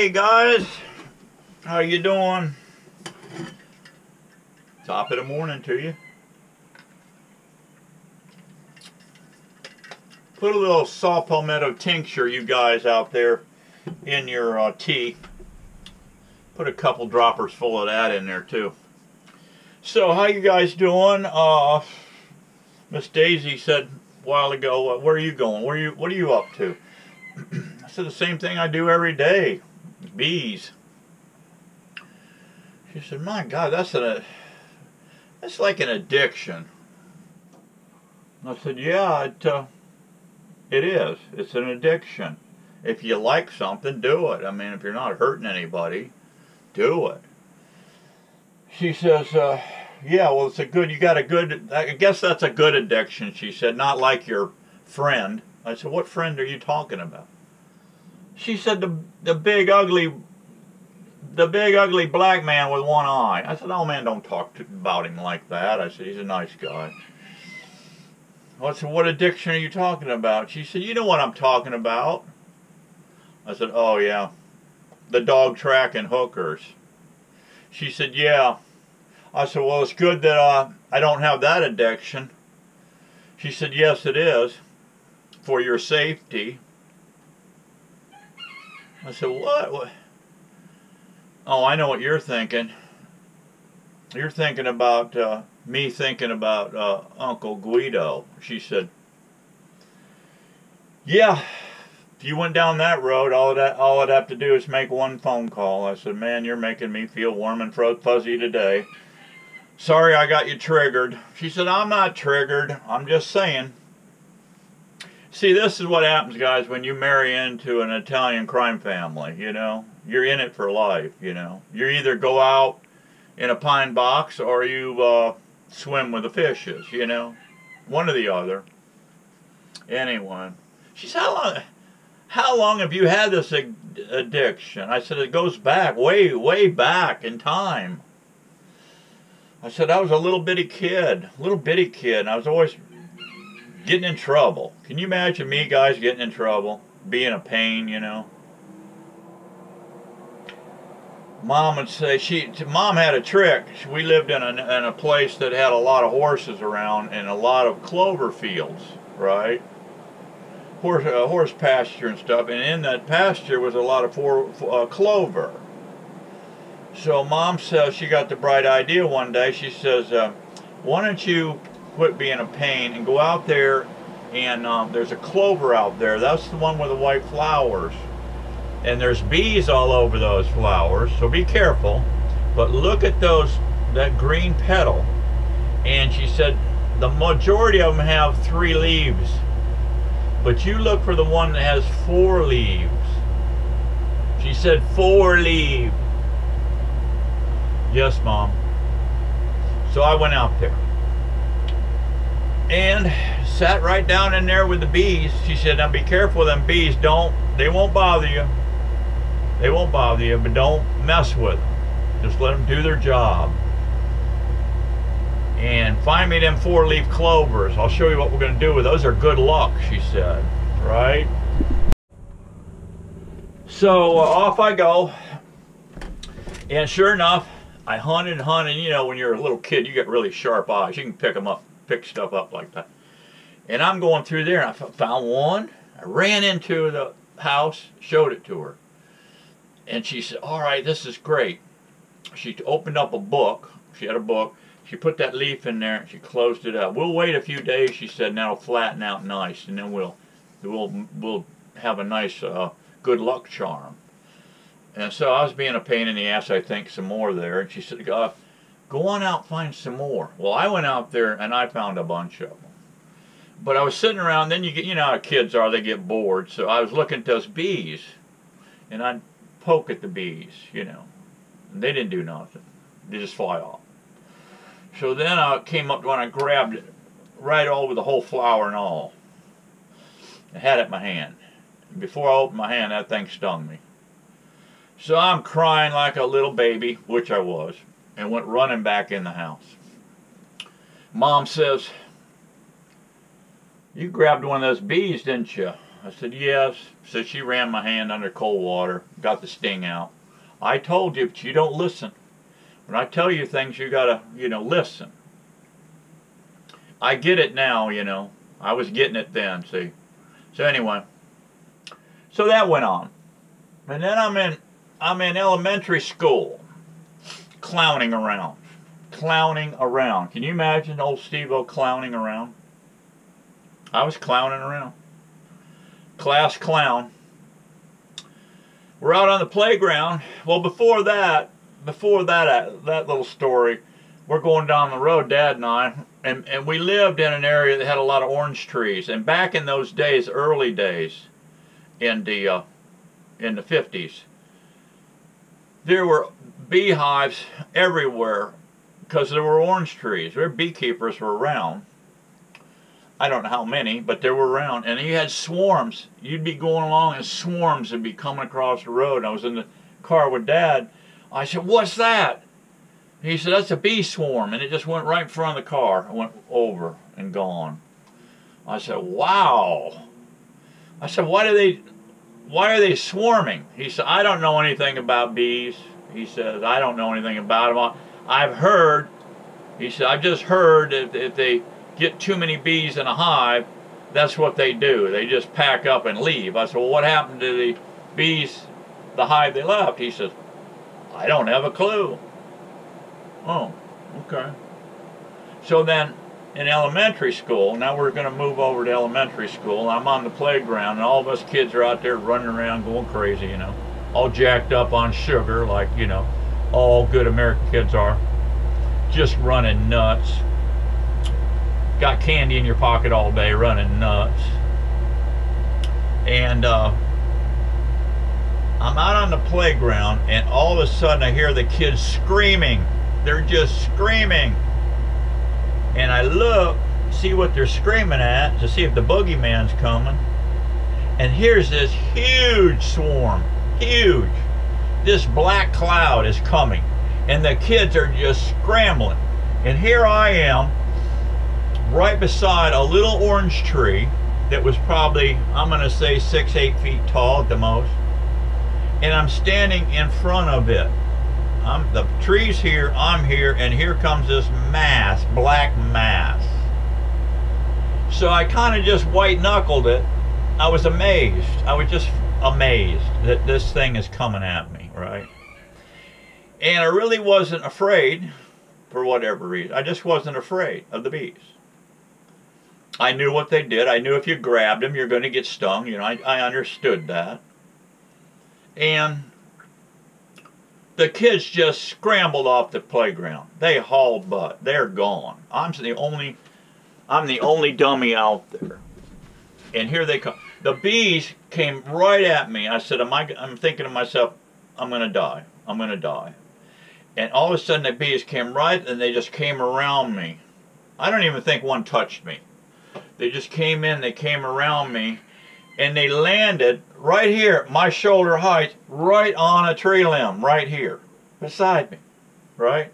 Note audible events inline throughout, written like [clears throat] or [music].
Hey guys, how you doing? Top of the morning to you. Put a little saw palmetto tincture, you guys out there, in your uh, tea. Put a couple droppers full of that in there too. So, how you guys doing? Uh, Miss Daisy said a while ago, "Where are you going? Where are you? What are you up to?" [clears throat] I said the same thing I do every day. Bees. She said, "My God, that's a that's like an addiction." I said, "Yeah, it uh, it is. It's an addiction. If you like something, do it. I mean, if you're not hurting anybody, do it." She says, uh, "Yeah, well, it's a good. You got a good. I guess that's a good addiction." She said, "Not like your friend." I said, "What friend are you talking about?" She said, "The the big ugly." The big ugly black man with one eye. I said, "Oh man, don't talk to, about him like that." I said, "He's a nice guy." I said, "What addiction are you talking about?" She said, "You know what I'm talking about." I said, "Oh yeah, the dog tracking hookers." She said, "Yeah." I said, "Well, it's good that uh, I don't have that addiction." She said, "Yes, it is, for your safety." I said, "What?" what? Oh, I know what you're thinking. You're thinking about uh, me thinking about uh, Uncle Guido. She said, "Yeah." If you went down that road, all that all I'd have to do is make one phone call. I said, "Man, you're making me feel warm and fuzzy today." Sorry, I got you triggered. She said, "I'm not triggered. I'm just saying." See, this is what happens, guys, when you marry into an Italian crime family. You know, you're in it for life. You know, you either go out in a pine box or you uh, swim with the fishes. You know, one or the other. Anyone. she said, "How long?" how long have you had this addiction? I said, it goes back, way, way back in time. I said, I was a little bitty kid, little bitty kid, and I was always getting in trouble. Can you imagine me, guys, getting in trouble? Being a pain, you know? Mom would say, she, Mom had a trick. We lived in a, in a place that had a lot of horses around and a lot of clover fields, right? horse uh, horse pasture and stuff, and in that pasture was a lot of uh, clover. So mom says she got the bright idea one day. She says, uh, "Why don't you quit being a pain and go out there and um, there's a clover out there. That's the one with the white flowers, and there's bees all over those flowers. So be careful. But look at those that green petal." And she said, "The majority of them have three leaves." But you look for the one that has four leaves. She said four leaves. Yes, Mom. So I went out there. And sat right down in there with the bees. She said, now be careful them bees. Don't, they won't bother you. They won't bother you, but don't mess with them. Just let them do their job and find me them four leaf clovers. I'll show you what we're going to do with those. Are good luck, she said. Right? So uh, off I go. And sure enough, I hunted and hunted. You know, when you're a little kid, you get really sharp eyes. You can pick them up, pick stuff up like that. And I'm going through there, and I found one. I ran into the house, showed it to her. And she said, all right, this is great. She opened up a book. She had a book she put that leaf in there. and She closed it up. We'll wait a few days, she said, and that'll flatten out nice, and then we'll we'll we'll have a nice uh, good luck charm. And so I was being a pain in the ass, I think, some more there. And she said, uh, go on out find some more. Well, I went out there and I found a bunch of them. But I was sitting around, then you get, you know how kids are, they get bored. So I was looking at those bees, and I'd poke at the bees, you know. And they didn't do nothing. They just fly off. So then I came up when I grabbed it right over the whole flower and all. I had it in my hand. Before I opened my hand, that thing stung me. So I'm crying like a little baby, which I was, and went running back in the house. Mom says, you grabbed one of those bees, didn't you? I said, yes. So she ran my hand under cold water, got the sting out. I told you, but you don't listen. When I tell you things, you gotta, you know, listen. I get it now, you know. I was getting it then, see. So anyway, so that went on. And then I'm in, I'm in elementary school, clowning around. Clowning around. Can you imagine old Steve-O clowning around? I was clowning around. Class clown. We're out on the playground. Well, before that, before that, uh, that little story, we're going down the road, Dad and I, and, and we lived in an area that had a lot of orange trees. And back in those days, early days, in the uh, in the 50s, there were beehives everywhere because there were orange trees. There beekeepers were around. I don't know how many, but they were around. And you had swarms. You'd be going along and swarms would be coming across the road. I was in the car with Dad. I said, what's that? He said, that's a bee swarm. And it just went right in front of the car. It went over and gone. I said, wow. I said, why do they, why are they swarming? He said, I don't know anything about bees. He says, I don't know anything about them. I've heard, he said, I've just heard that if they get too many bees in a hive, that's what they do. They just pack up and leave. I said, well, what happened to the bees, the hive they left? He says, I don't have a clue. Oh, okay. So then in elementary school, now we're going to move over to elementary school. I'm on the playground, and all of us kids are out there running around going crazy, you know, all jacked up on sugar, like, you know, all good American kids are. Just running nuts. Got candy in your pocket all day, running nuts. And uh, I'm out on the playground, and all of a sudden I hear the kids screaming. They're just screaming. And I look, see what they're screaming at, to see if the boogeyman's coming. And here's this huge swarm. Huge. This black cloud is coming. And the kids are just scrambling. And here I am, right beside a little orange tree that was probably, I'm going to say, six, eight feet tall at the most. And I'm standing in front of it. I'm, the tree's here, I'm here, and here comes this mass, black mass. So I kind of just white knuckled it. I was amazed. I was just amazed that this thing is coming at me, right? And I really wasn't afraid for whatever reason. I just wasn't afraid of the bees. I knew what they did. I knew if you grabbed them, you're going to get stung. You know, I, I understood that. And the kids just scrambled off the playground. They hauled butt. They're gone. I'm the only, I'm the only dummy out there. And here they come. The bees came right at me. I said, "Am I?" I'm thinking to myself, "I'm going to die. I'm going to die." And all of a sudden, the bees came right, and they just came around me. I don't even think one touched me. They just came in. They came around me, and they landed right here, my shoulder height, right on a tree limb, right here, beside me, right?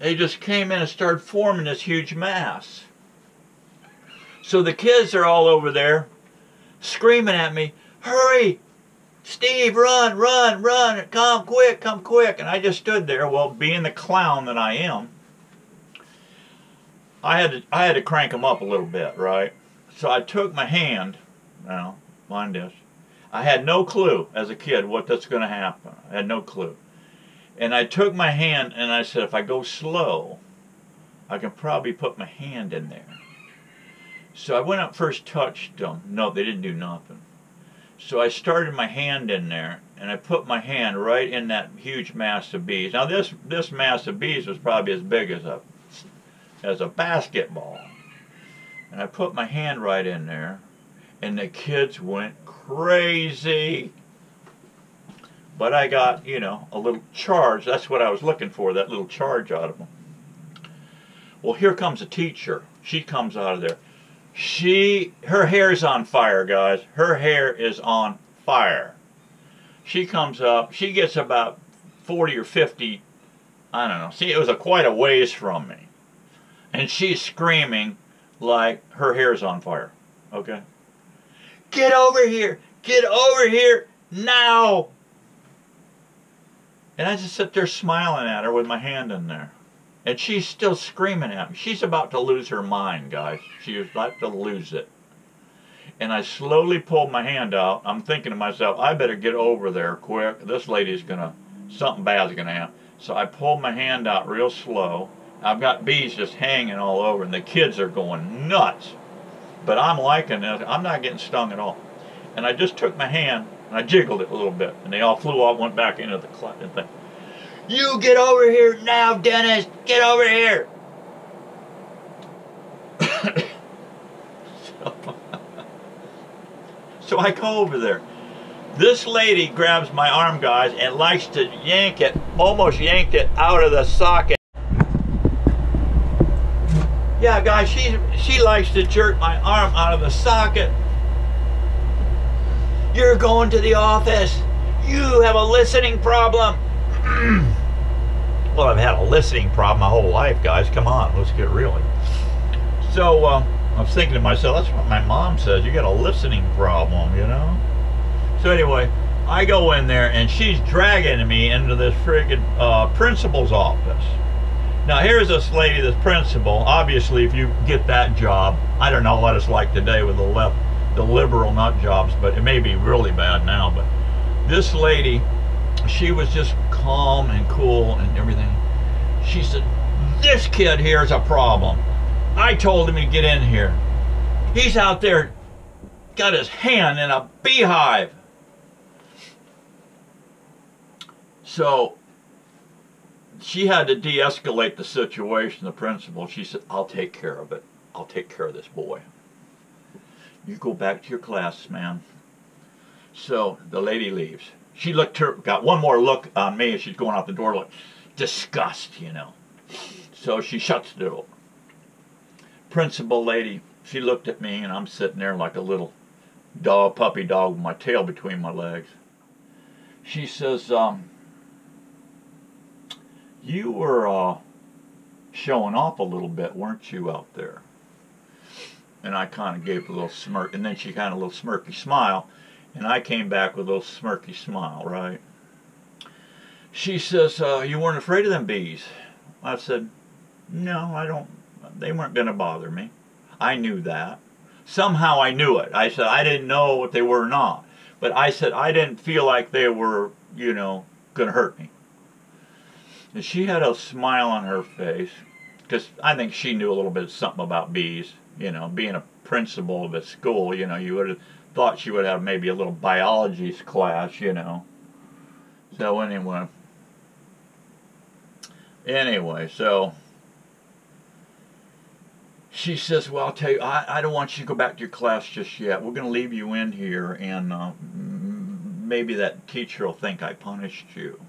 They just came in and started forming this huge mass. So the kids are all over there screaming at me, hurry, Steve, run, run, run, come quick, come quick. And I just stood there, well, being the clown that I am, I had to, I had to crank him up a little bit, right? So I took my hand now, mind this. I had no clue as a kid what that's going to happen. I had no clue. And I took my hand and I said, if I go slow, I can probably put my hand in there. So I went up first, touched them. No, they didn't do nothing. So I started my hand in there, and I put my hand right in that huge mass of bees. Now this this mass of bees was probably as big as a as a basketball. And I put my hand right in there, and the kids went crazy. But I got, you know, a little charge. That's what I was looking for, that little charge out of them. Well, here comes a teacher. She comes out of there. She, her hair's on fire, guys. Her hair is on fire. She comes up. She gets about 40 or 50, I don't know. See, it was a, quite a ways from me. And she's screaming like her hair's on fire. Okay? Get over here! Get over here now! And I just sit there smiling at her with my hand in there. And she's still screaming at me. She's about to lose her mind, guys. She was about to lose it. And I slowly pulled my hand out. I'm thinking to myself, I better get over there quick. This lady's gonna, something bad's gonna happen. So I pulled my hand out real slow. I've got bees just hanging all over, and the kids are going nuts. But I'm liking it. I'm not getting stung at all. And I just took my hand and I jiggled it a little bit, and they all flew off, went back into the thing. You get over here now, Dennis. Get over here. [coughs] so, I go over there. This lady grabs my arm, guys, and likes to yank it, almost yanked it out of the socket. Yeah, guys, she she likes to jerk my arm out of the socket you're going to the office. You have a listening problem. [clears throat] well, I've had a listening problem my whole life, guys. Come on, let's get real. So uh, I was thinking to myself, that's what my mom says. You got a listening problem, you know? So anyway, I go in there and she's dragging me into this friggin' uh, principal's office. Now here's this lady, this principal. Obviously, if you get that job, I don't know what it's like today with the left the liberal nut jobs, but it may be really bad now. But this lady, she was just calm and cool and everything. She said, This kid here is a problem. I told him to get in here. He's out there, got his hand in a beehive. So she had to de escalate the situation, the principal. She said, I'll take care of it. I'll take care of this boy. You go back to your class, ma'am. So the lady leaves. She looked her, got one more look on me as she's going out the door, like disgust, you know. So she shuts the door. Principal lady, she looked at me, and I'm sitting there like a little dog, puppy dog with my tail between my legs. She says, um, you were uh, showing off a little bit, weren't you, out there? And I kind of gave a little smirk, and then she kind of a little smirky smile, and I came back with a little smirky smile, right? She says, uh, you weren't afraid of them bees. I said, no, I don't, they weren't going to bother me. I knew that. Somehow I knew it. I said, I didn't know what they were or not. But I said, I didn't feel like they were, you know, going to hurt me. And she had a smile on her face, because I think she knew a little bit of something about bees you know, being a principal of a school, you know, you would have thought she would have maybe a little biology class, you know. So anyway, anyway, so she says, well, I'll tell you, I, I don't want you to go back to your class just yet. We're going to leave you in here, and uh, maybe that teacher will think I punished you.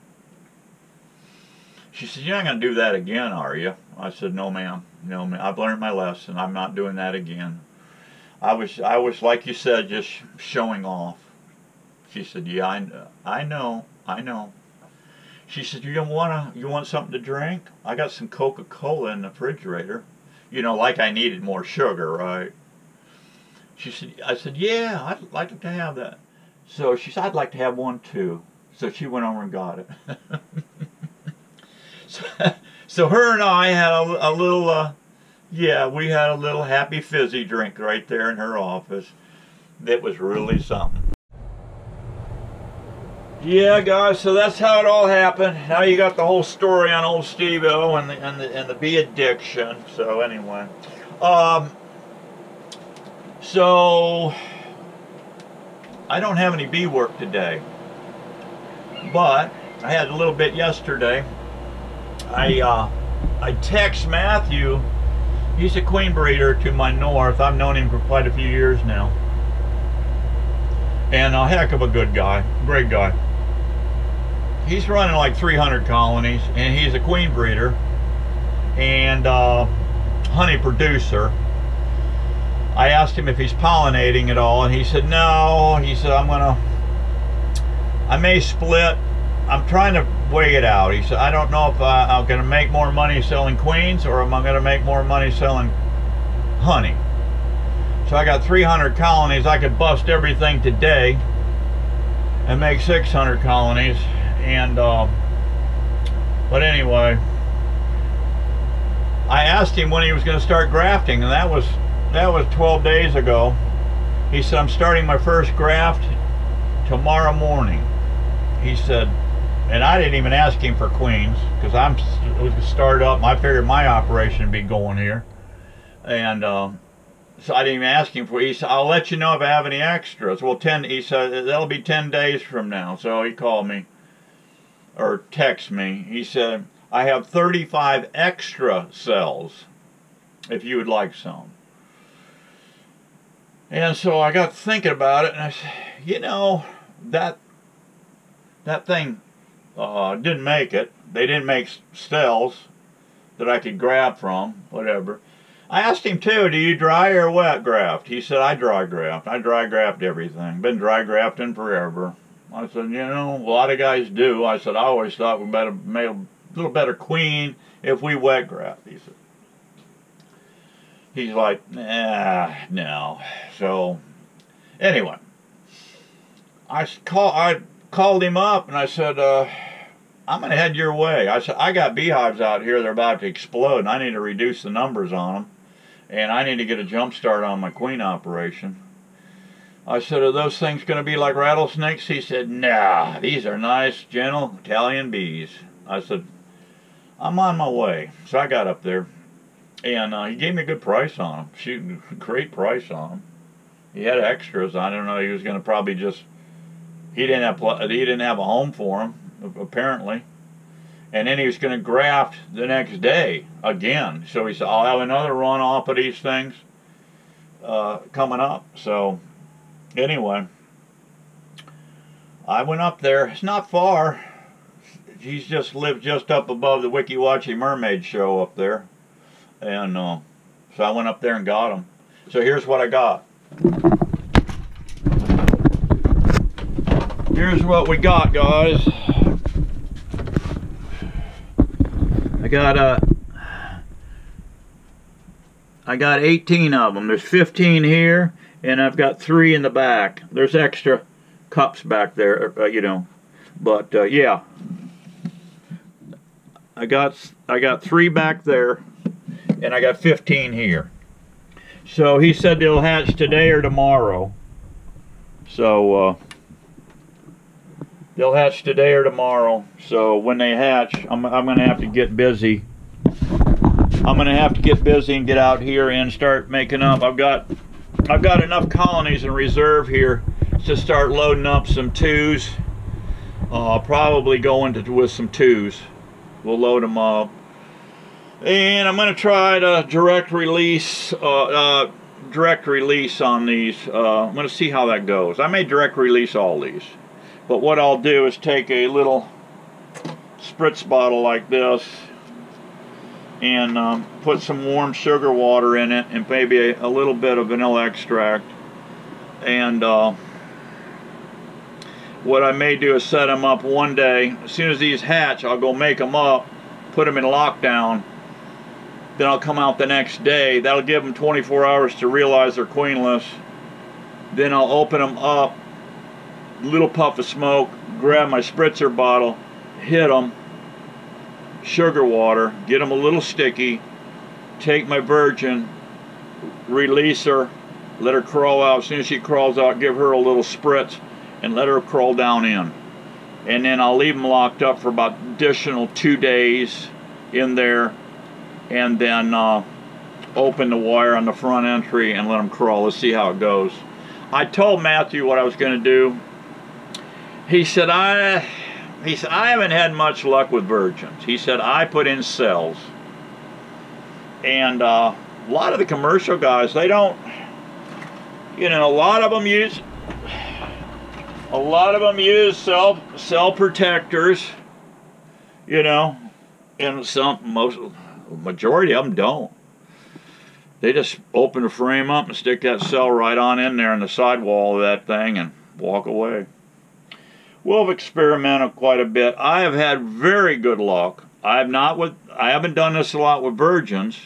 She said, you're not going to do that again, are you? I said, no, ma'am. No, ma'am. I've learned my lesson. I'm not doing that again. I was, I was like you said, just showing off. She said, yeah, I, I know. I know. She said, you don't want to, you want something to drink? I got some Coca-Cola in the refrigerator. You know, like I needed more sugar, right? She said, I said, yeah, I'd like to have that. So she said, I'd like to have one too. So she went over and got it. [laughs] so, her and I had a, a little, uh, yeah, we had a little happy fizzy drink right there in her office. That was really something. Yeah, guys, so that's how it all happened. Now you got the whole story on old Steve-O and the, and the, and the bee addiction. So anyway, um, so I don't have any bee work today, but I had a little bit yesterday. I uh, I text Matthew. He's a queen breeder to my north. I've known him for quite a few years now. And a heck of a good guy. Great guy. He's running like 300 colonies, and he's a queen breeder and uh, honey producer. I asked him if he's pollinating at all, and he said no. He said, I'm to, I may split I'm trying to weigh it out. He said, I don't know if I, I'm going to make more money selling queens or am I going to make more money selling honey. So I got 300 colonies. I could bust everything today and make 600 colonies. And, uh, but anyway, I asked him when he was going to start grafting, and that was that was 12 days ago. He said, I'm starting my first graft tomorrow morning. He said, and I didn't even ask him for queens because I'm start up. I figured my operation would be going here, and uh, so I didn't even ask him for. He said, "I'll let you know if I have any extras." Well, ten. He said that'll be ten days from now. So he called me or text me. He said, "I have 35 extra cells, if you would like some." And so I got thinking about it, and I said, "You know, that that thing uh, didn't make it. They didn't make cells that I could grab from, whatever." I asked him too, do you dry or wet graft? He said, I dry graft. I dry graft everything. Been dry grafting forever. I said, you know, a lot of guys do. I said, I always thought we better make a little better queen if we wet graft. He said, he's like, nah, no. So, anyway, I call, I called him up and I said, uh, I'm going to head your way. I said, I got beehives out here. They're about to explode and I need to reduce the numbers on them and I need to get a jump start on my queen operation. I said, are those things going to be like rattlesnakes? He said, nah, these are nice, gentle Italian bees. I said, I'm on my way. So I got up there, and uh, he gave me a good price on them. Shoot, great price on them. He had extras. I don't know. He was going to probably just. He didn't have. He didn't have a home for him apparently and then he was going to graft the next day again. So he said, I'll have another run off of these things uh, coming up. So anyway, I went up there. It's not far. He's just lived just up above the Weeki Wachee Mermaid show up there. And uh, so I went up there and got him. So here's what I got. Here's what we got, guys. I got uh, I got 18 of them. There's 15 here, and I've got three in the back. There's extra cups back there, uh, you know. But uh, yeah, I got I got three back there, and I got 15 here. So he said they'll hatch today or tomorrow. So uh, They'll hatch today or tomorrow. So when they hatch, I'm, I'm going to have to get busy. I'm going to have to get busy and get out here and start making up. I've got I've got enough colonies in reserve here to start loading up some twos. Uh, probably go into with some twos. We'll load them up. And I'm going to try to direct release uh, uh, direct release on these. Uh, I'm going to see how that goes. I may direct release all these. But what I'll do is take a little spritz bottle like this and um, put some warm sugar water in it and maybe a, a little bit of vanilla extract. And uh, what I may do is set them up one day. As soon as these hatch, I'll go make them up, put them in lockdown. Then I'll come out the next day. That'll give them 24 hours to realize they're queenless. Then I'll open them up little puff of smoke, grab my spritzer bottle, hit them, sugar water, get them a little sticky, take my virgin, release her, let her crawl out. As soon as she crawls out, give her a little spritz and let her crawl down in. And then I'll leave them locked up for about additional two days in there and then uh, open the wire on the front entry and let them crawl. Let's see how it goes. I told Matthew what I was going to do he said, I, he said, I haven't had much luck with virgins. He said, I put in cells. And uh, a lot of the commercial guys, they don't, you know, a lot of them use, a lot of them use cell, cell protectors, you know, and some, most, majority of them don't. They just open the frame up and stick that cell right on in there in the sidewall of that thing and walk away. We've experimented quite a bit. I have had very good luck. I have not with I haven't done this a lot with virgins.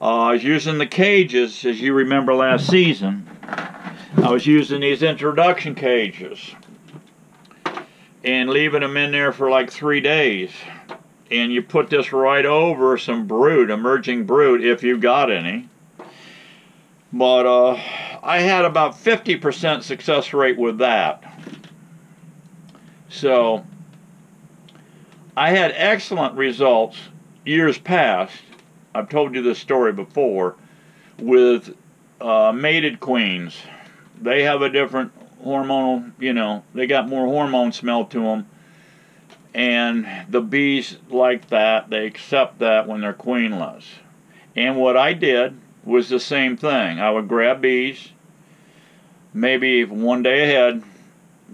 Uh, I was using the cages, as you remember last season. I was using these introduction cages and leaving them in there for like three days. And you put this right over some brood, emerging brood, if you got any. But uh, I had about 50% success rate with that. So I had excellent results years past. I've told you this story before with uh, mated queens. They have a different hormonal, you know, they got more hormone smell to them. And the bees like that. They accept that when they're queenless. And what I did was the same thing. I would grab bees, maybe one day ahead,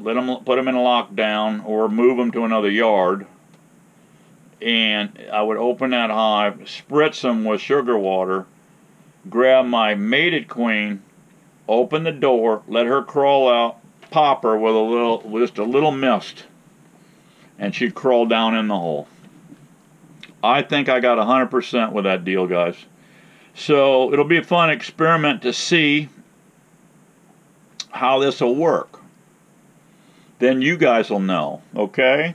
let them put them in a lockdown or move them to another yard. And I would open that hive, spritz them with sugar water, grab my mated queen, open the door, let her crawl out, pop her with a little, just a little mist, and she'd crawl down in the hole. I think I got 100% with that deal, guys. So it'll be a fun experiment to see how this will work. Then you guys will know, okay?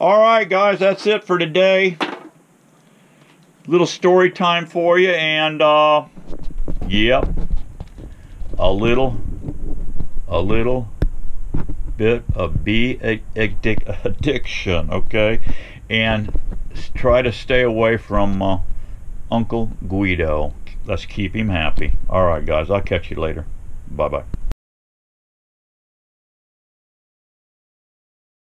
All right, guys, that's it for today. Little story time for you, and uh, yep, a little, a little bit of bee addiction, okay? And try to stay away from. Uh, Uncle Guido. Let's keep him happy. All right, guys. I'll catch you later. Bye bye.